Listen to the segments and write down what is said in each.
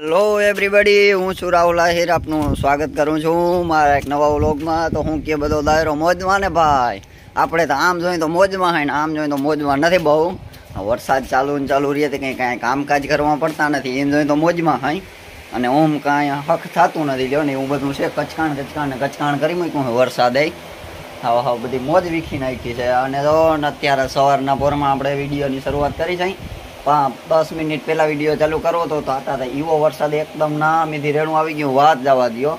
Hello everybody હું છું રાહુલ આહિર. આપનું સ્વાગત કરું છું મારા એક નવા વ્લોગમાં. તો હું કે બધો દાયરો મોજમાં ને ભાઈ? આપણે તો આમ જોઈએ તો મોજમાં હોય ને આમ જોઈએ તો મોજમાં નથી બહુ. વરસાદ ચાલુ ને ચાલુ રહે કંઈ કાંઈ કામકાજ કરવા પડતા નથી. એમ જોઈએ તો મોજમાં હોય અને ઓમ કાંઈ હક થતું નથી. જો ને એવું બધું છે. કચકાણ કચકાણ ને કચકાણ કરી મૂક્યું વરસાદે. હા હા બધી મોજ વીખી નાખી છે. અને તો અત્યારે સવારના પોરમાં આપણે વિડીયોની શરૂઆત કરી છે. દસ મિનિટ પહેલાં વીડિયો ચાલુ કરવો હતો તો હતા એવો વરસાદ એકદમ ના મીધી રેણું આવી ગયું. વાત જવા દ્યો.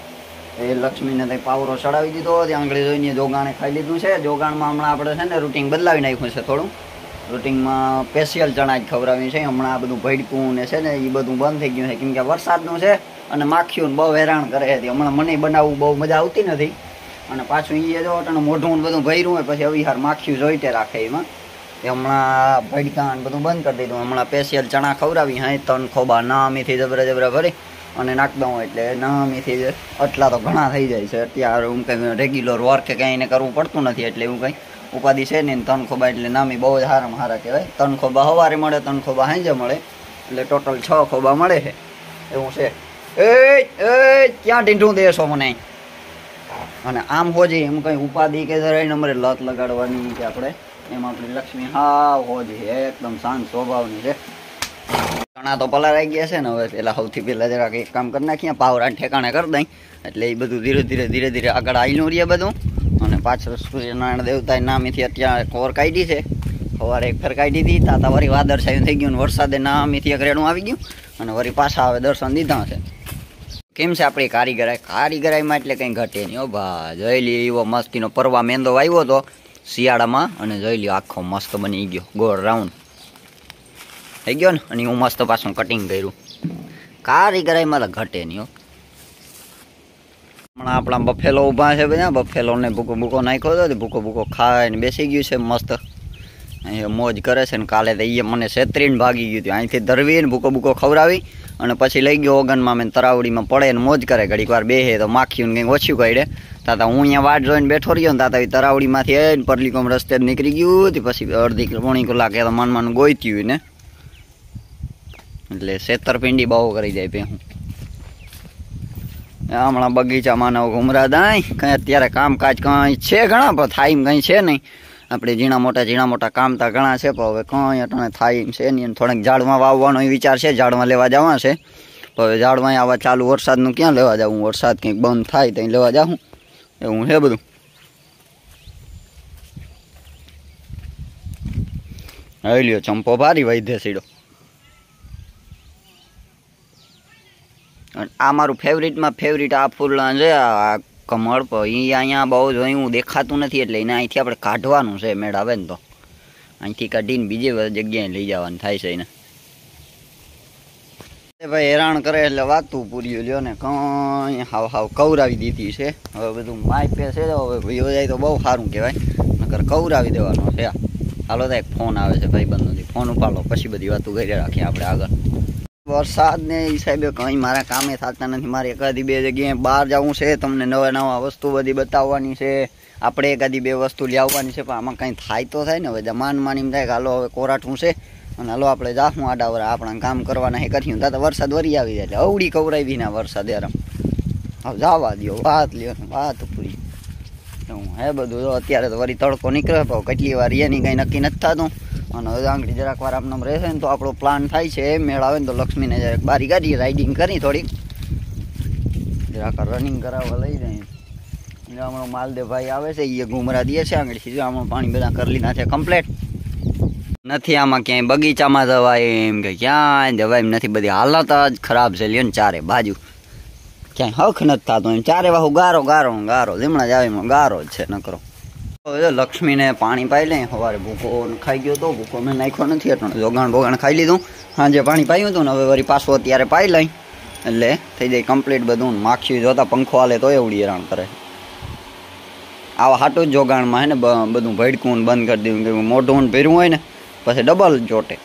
એ લક્ષ્મીને ત્યાં પાવરો ચડાવી દીધો. ત્યાં આંગળી જોઈને જોગાણે ખાઈ લીધું છે. જોગાણમાં હમણાં આપણે છે ને રૂટિંગ બદલાવી નાખ્યું છે થોડું. રૂટિંગમાં સ્પેશિયલ ચણા જ ખવડાવ્યું છે. હમણાં આ બધું ભડકું ને છે ને એ બધું બંધ થઈ ગયું છે. કેમ કે વરસાદનું છે અને માખીઓને બહુ હેરાન કરે છે. હમણાં મને બનાવવું બહુ મજા આવતી નથી. અને પાછું એ જો મોઢું બધું ભર્યું હોય, પછી અવિહાર માખીયું જોઈતે રાખે એમાં. હમણાં ભડકા બધું બંધ કરી દીધું. હમણાં સ્પેશિયલ ચણા ખવડાવી, હા ત્રણ ખોબા નામીથી જબરા જબરા ભરી અને નાખ દઉં એટલે નામીથી આટલા તો ઘણા થઈ જાય છે. અત્યારે હું કંઈ રેગ્યુલર વર્ક કંઈ એને કરવું પડતું નથી એટલે એવું કંઈ ઉપાધિ છે નહીં ત્રણ ખોબા એટલે નામી બહુ જ સારામાં સારા કહેવાય. ત્રણ ખોબા સવારે મળે ત્રણ ખોબા સાંજે મળે એટલે ટોટલ છ ખોબા મળે છે. એવું છે. એ એ ક્યાં ઢીંઢું દેશો મને? અને આમ હોજે એમ કંઈ ઉપાધિ કે જરાય નંબરે લત લગાડવાની કે આપણે એમ આપણી લક્ષ્મી હા છે, એકદમ શાંત સ્વભાવની છે. ઘણા તો પલારાઈ ગયા છે ને હવે પેલા સૌથી પહેલાં જરાક એક કામ કરી નાખીએ પાવરા ઠેકાણે કરી દઈ. એટલે એ બધું ધીરે ધીરે ધીરે ધીરે આગળ આવીનું રહીએ બધું. અને પાછળ સૂર્યનારાયણ દેવતાએ નામેથી અત્યારે કોર કાઢી છે. સવારે એક ફેર કાઢી દીધી તાતા વળી વાદળ છાયું થઈ ગયું વરસાદે નામેથી એક આવી ગયું. અને વળી પાછા હવે દર્શન દીધા છે. કેમ છે આપણી કારીગરાઈ કારીગરાઈમાં એટલે કંઈ ઘટે નહીં હો ભા. જોઈ એવો મસ્તીનો પરવા મેંદો આવ્યો હતો શિયાળામાં અને જોઈ લ્યો, આખો મસ્ત બની ગયો, ગોળ રાઉન્ડ. થઈ ગયો ને? અને હું મસ્ત પાછું કટિંગ કર્યું. કારીગરાઈમાં મારા ઘટે નહીં હમણાં આપણા બફેલો ઊભા છે બધા, બફેલોને ભૂકો ભૂકો નાખ્યો હતો ભૂકો ભૂકો ખાઈને બેસી ગયું છે મસ્ત. અહીંયા મોજ કરે છે ને કાલે તો એ મને છેતરીને ભાગી ગયું હતું. અહીંથી ધરવીને ભૂકો ભૂકો ખવડાવી અને પછી લઈ ગયો ઓગનમાં મેં તરાવડીમાં પડે ને મોજ કરે. ઘડીક વાર બેસે તો માખીને કંઈક ઓછું કાઢે તાતા હું અહીંયા વાટ જોઈને બેઠો રહ્યો ને તાતા તરાવડીમાંથી આવીને પરલીકોમ રસ્તે નીકળી ગયું હતી. પછી અડધી પોણી કલાકે તો મન ગોઈત્યું ને. એટલે છેતરપિંડી બહુ કરી જાય પે હું હમણાં બગીચામાં નવ ઘુમરા દાય. કંઈ અત્યારે કામકાજ કંઈ છે ઘણા, પણ થાય કંઈ છે નહીં. આપણે ઝીણા મોટા ઝીણા મોટા કામ તો ઘણા છે, પણ હવે કંઈ અટાણે થાય એમ છે નહીં. થોડાક ઝાડમાં વાવવાનો વિચાર છે, ઝાડમાં લેવા જવા છે. હવે ઝાડમાં આવા ચાલુ વરસાદનું ક્યાં લેવા જાઉં? વરસાદ કંઈક બંધ થાય ત્યાં લેવા જાઉં. એવું છે બધું. આવી લ્યો, ચંપો ભારી વૈધે સીડો. આ મારું ફેવરિટમાં ફેવરિટ આ ફૂલડા છે, આ કમળ એ અહીંયા બહુ જોયું દેખાતું નથી એટલે એને અહીંથી આપણે કાઢવાનું છે મેળ આવે ને તો. અહીંથી કાઢીને બીજી જગ્યાએ લઈ જવાનું થાય છે એને. ભાઈ હેરાન કરે એટલે વાતું પૂર્યું. લ્યો ને કંઈ હાવ હાવ કવરાવી દીધી છે. હવે બધું માઇપે છે હવે ભાઈઓ જાય તો બહુ સારું કહેવાય. નકર કવરાવી દેવાનો છે હાલો તો એક ફોન આવે છે ભાઈ બંધોથી ફોન ઉપાડો, પછી બધી વાતો કરી રાખીએ આપણે આગળ. વરસાદને હિસાબે કંઈ મારા કામે થતા નથી. મારે એકાદી બે જગ્યાએ બહાર જવું છે, તમને નવા નવા વસ્તુ બધી બતાવવાની છે. આપણે એકાદી બે વસ્તુ લાવવાની છે, પણ આમાં કંઈ થાય તો થાય ને. હવે જમાન માની થાય કે હાલો હવે કોરાઠું છે, અને હાલો આપણે જાહું આડાવરા આપણા કામ કરવાના એ કર્યું તા વરસાદ વરી આવી જાય અવડી કવરાવી ના વરસાદ યાર હવે જવા દો વાત લ્યો, વાત પૂરી. હું હે બધું અત્યારે તો વરી તડકો નીકળે પણ કેટલી વાર એની કંઈ નક્કી નથી થતું. અને હવે આંગળી જરાક વાર આમ રહેશે ને તો આપણો પ્લાન થાય છે. મેળ આવે ને તો લક્ષ્મીને જરાક બારી કાઢી રાઇડિંગ કરી થોડીક. જરાક રનિંગ કરાવવા લઈ એટલે હમણાં માલદેવભાઈ આવે છે એ ઘુમરા દે છે આંગળીથી. જો આમાં પાણી બધા કરી લીધા છે કમ્પ્લેટ નથી આમાં ક્યાંય બગીચામાં જવાય એમ કે ક્યાંય જવાય એમ નથી. બધી હાલત જ ખરાબ છે. લ્યો ને ચારે બાજુ. ક્યાંય હક નથી થતો એમ. ચારે વાહુ ગારો ગારો ગારો. લીમડા જ આવે એમાં ગારો જ છે, નકરો. લક્ષ્મીને પાણી પાઈ લે સવારે ભૂકો ખાઈ ગયો હતો ભૂકો મેં નાખ્યો નથી, એટલે જોગાણ બોગાણ ખાઈ લીધું. સાંજે પાણી પાયું હતું ને હવે વળી પાછું અત્યારે પાઈ લઈ. એટલે થઈ જાય કમ્પ્લીટ બધું. માખી જોતા પંખો હાલે તો એવડી હેરાણ કરે. આવા હાટું જ જોગાણમાં હે ને બધું ભડકું બંધ કરી દીધું મોઢું ભર્યું હોય ને, પછી ડબલ ચોટે.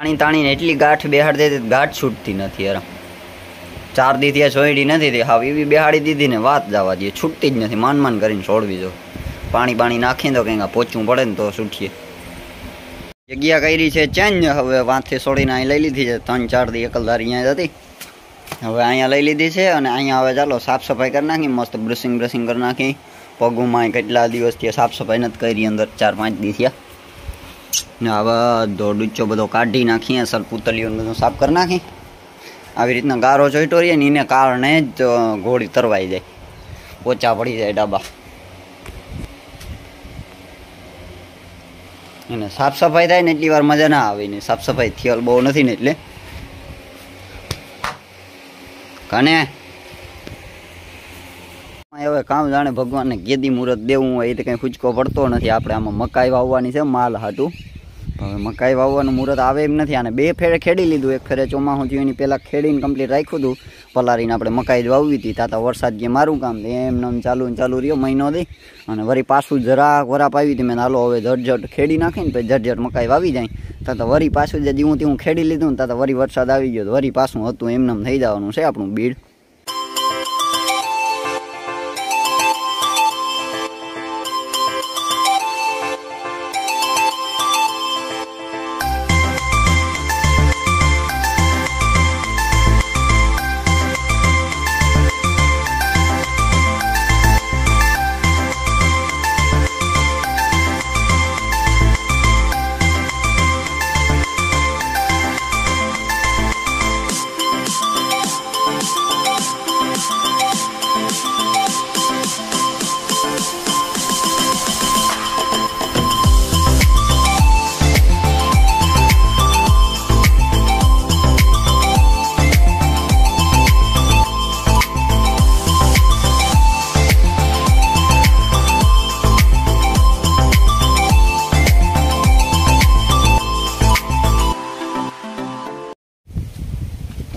તાણી તાણીને એટલી ગાંઠ બેહાડી દીધી ગાંઠ છૂટતી નથી યાર. ચાર દી ત્યાં સોયડી નથી તે હાવ એવી બેહાડી દીધી ને વાત જવા દઈએ છૂટતી જ નથી. માન માન કરીને છોડવી જો. પાણી પાણી નાખીને તો કંઈક પોચવું પડે ને તો છૂટીએ. જગ્યા કરી છે ચેન્જ. હવે વાંચથી છોડીને અહીં લઈ લીધી છે. ત્રણ ચાર દી એકલદાર અહીંયા હતી. હવે અહીંયા લઈ લીધી છે અને અહીંયા હવે ચાલો સાફ સફાઈ કરી નાખી. મસ્ત બ્રશિંગ બ્રશિંગ કરી નાખી. પગુમાં કેટલા દિવસથી સાફ સફાઈ નથી કરી. અંદર ચાર પાંચ દી થયા. હવે ડૂચો બધો કાઢી નાખીએ સર બધો સાફ કરી નાખી આવી રીતના ગારો ચોઈટો રહીએ ને એને કારણે જ ઘોડી તરવાઈ જાય. ઓછા પડી જાય ડાબા. એને સાફ સફાઈ થાય ને એટલી વાર મજા ના આવે ને, સાફ સફાઈ થયેલ બહુ નથી ને એટલે. કને? હવે કામ જાણે ભગવાનને ગેદી મુહૂર્ત દેવું હોય એ તો કંઈ ખૂચકો પડતો નથી. આપણે આમાં મકાઈ વાવવાની છે, માલ હાટું. હવે મકાઈ વાવવાનું મુહૂર્ત આવે એમ નથી. આને બે ફેરે ખેડી લીધું. એક ફેરે ચોમાસું થયું, એની પહેલાં ખેડીને કમ્પ્લીટ રાખ્યું હતું. પલારીને આપણે મકાઈ જ વાવવી હતી. તાતા વરસાદ જે મારું કામ એમ ચાલુ ને ચાલુ રહ્યો મહિનો દી અને વળી પાછું જરાક વરાપ આવી હતી. મેં હાલો, હવે ઝટઝટ ખેડી નાખીને પછી ઝટઝટ મકાઈ વાવી જાય. તાતા વરી પાછું જે હું હું ખેડી લીધું ને તાતા વરી વરસાદ આવી ગયો. વરી પાછું હતું એમનેમ થઈ જવાનું છે આપણું બીડ.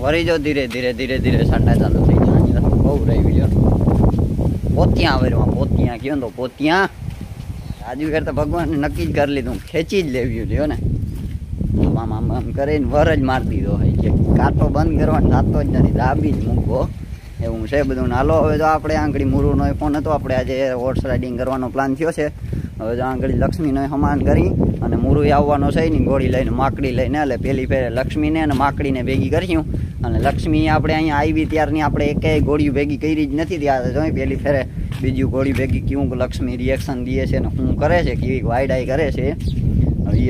વરી જો ધીરે ધીરે ધીરે ધીરે સાંડા ચાલુ થઈ જાય બહુ રહી ગયો પોતિયા આવેરમાં પોતિયા કયો તો પોતિયા. રાજુ ઘેર તો ભગવાન નક્કી જ કરી લીધું, ખેંચી જ લેવ્યું લ્યો ને. આમ આમ આમ કરીને વર જ મારી દીધો હોય કે કાંટો બંધ કરવાનો થતો જ નથી, દાબી જ મૂકવો. એવું છે બધું નાલો હવે તો આપણે આંગળી મુરુનો ફોન હતો, આપણે આજે હોર્સ રાઇડિંગ કરવાનો પ્લાન થયો છે. હવે જો આંગળી લક્ષ્મીનો સમાન કરી અને મુરુ આવવાનો છે ને, ગોળી લઈને, માકડી લઈને, એટલે પેલી ફેરે લક્ષ્મીને અને માકડીને ભેગી કર્યું અને લક્ષ્મી આપણે અહીંયા આવી ત્યારની આપણે એકેય ગોળીઓ ભેગી કરી જ નથી ત્યાં. જોઈ પહેલી ફેરે બીજી ગોળી ભેગી કેવું લક્ષ્મી રિએક્શન દે છે ને શું કરે છે, કેવી વાયડાઈ કરે છે.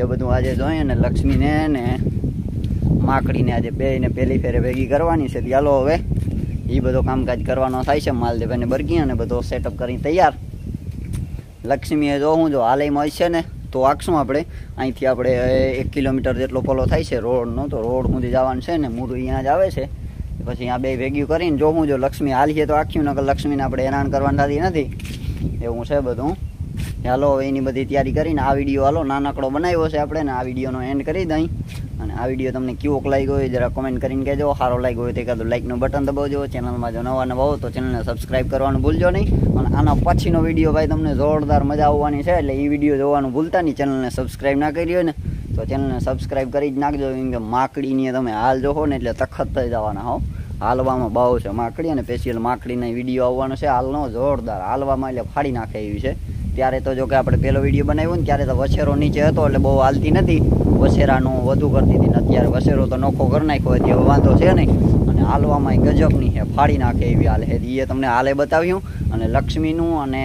એ બધું આજે જોઈએ ને લક્ષ્મીને ને માકડીને આજે બેને પહેલી ફેરે ભેગી કરવાની છે. ચાલો હવે. એ બધો કામકાજ કરવાનો થાય છે. માલદેવને બરગી અને બધો સેટઅપ કરી તૈયાર. લક્ષ્મીએ જો હું જો હાલયમાં છે ને તો આખશું આપણે. અહીંથી આપણે એક કિલોમીટર જેટલો પોલો થાય છે રોડનો, તો રોડ સુધી જવાનું છે ને મૂળ અહીંયા જ આવે છે. પછી અહીંયા બે ભેગ્યું કરીને જોવું જો લક્ષ્મી હાલીએ તો આખ્યું, નકર લક્ષ્મીને આપણે હેરાન કરવાની થતી નથી. એવું છે બધું. ચાલો એની બધી તૈયારી કરીને આ વીડિયો હાલો, નાનકડો બનાવ્યો છે આપણે, ને આ વિડીયોનો એન્ડ કરી દઈ. અને આ વીડિયો તમને કેવો લાગ્યો હોય, જરા કોમેન્ટ કરીને કહેજો. સારો લાગ્યો હોય તો એકાદું લાઇકનું બટન દબાવજો. ચેનલમાં જો નવા નવા હો તો ચેનલને સબસ્ક્રાઈબ કરવાનું ભૂલજો નહીં. અને આના પછીનો વીડિયો ભાઈ તમને જોરદાર મજા આવવાની છે, એટલે એ વીડિયો જોવાનું ભૂલતા નહીં. ચેનલને સબસ્ક્રાઈબ ના કરી હોય ને, તો ચેનલને સબસ્ક્રાઈબ કરી જ નાખજો, કેમ કે માકડીની તમે હાલ જોહો ને, એટલે તખત થઈ જવાના, હો. હાલવામાં બહુ છે માકડી અને સ્પેશિયલ માકડીના વીડિયો આવવાનો છે, હાલનો જોરદાર. હાલવામાં એટલે ફાડી નાખે એવી છે. ત્યારે તો જો કે આપણે પહેલો વીડિયો બનાવ્યો ને, ત્યારે તો વછેરો નીચે હતો, એટલે બહુ હાલતી નથી. વછેરાનું વધુ કરતી હતી ને, અત્યારે વછેરો તો નોખો કરી નાખ્યો હોય, તેવો વાંધો છે નહીં. હાલવામાં ગજબની છે. ફાડી નાખે એવી હાલ છે. એ તમને હાલે બતાવ્યું અને લક્ષ્મીનું અને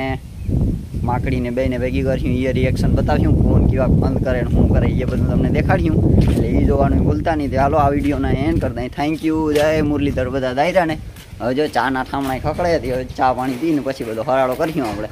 માકડીને બેને ભેગી કર્યું એ રિએક્શન બતાવ્યું. ફોન કેવા બંધ કરે શું કરે એ બધું તમને દેખાડ્યું. એટલે એ જોવાનું ભૂલતા નહીં. હાલો, આ વિડીયોના એન્ડ કરી દઈએ. થેન્ક યુ જય મુરલીધર. બધા દાયરાને. હવે જો ચાના ઠામણા ખકડે હતી. ચા પાણી પીને પછી બધો હરાળો કર્યો આપણે.